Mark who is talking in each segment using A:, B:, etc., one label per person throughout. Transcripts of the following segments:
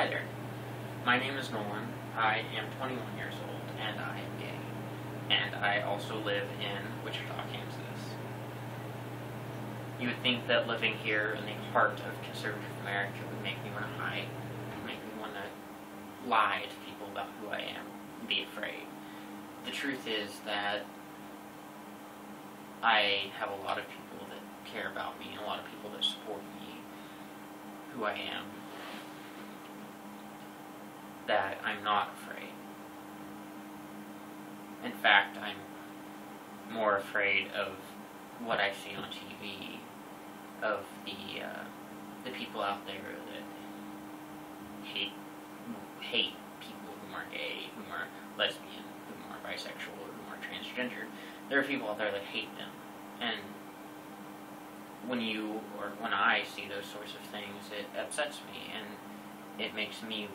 A: Hi there. My name is Nolan. I am 21 years old and I am gay. And I also live in Wichita, Kansas. You would think that living here in the heart of conservative America would make me want to hide, make me want to lie to people about who I am, be afraid. The truth is that I have a lot of people that care about me, and a lot of people that support me, who I am, that I'm not afraid. In fact, I'm more afraid of what I see on TV, of the uh, the people out there that hate hate people who are gay, who are lesbian, who are bisexual, who are transgender. There are people out there that hate them, and when you or when I see those sorts of things, it upsets me and it makes me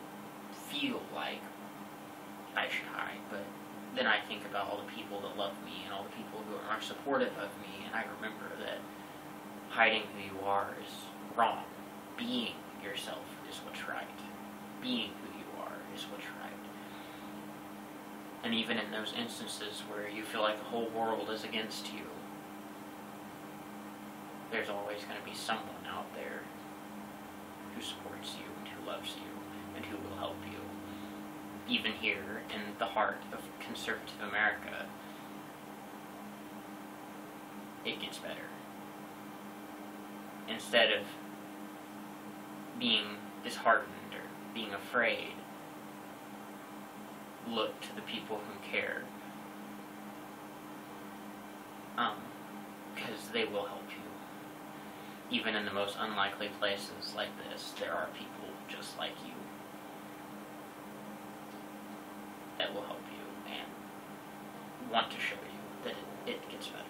A: feel like I should hide, but then I think about all the people that love me and all the people who are supportive of me, and I remember that hiding who you are is wrong. Being yourself is what's right. Being who you are is what's right. And even in those instances where you feel like the whole world is against you, there's always going to be someone out there who supports you and who loves you will help you. Even here in the heart of conservative America, it gets better. Instead of being disheartened or being afraid, look to the people who care. Um, because they will help you. Even in the most unlikely places like this, there are people just like you that will help you and want to show you that it, it gets better.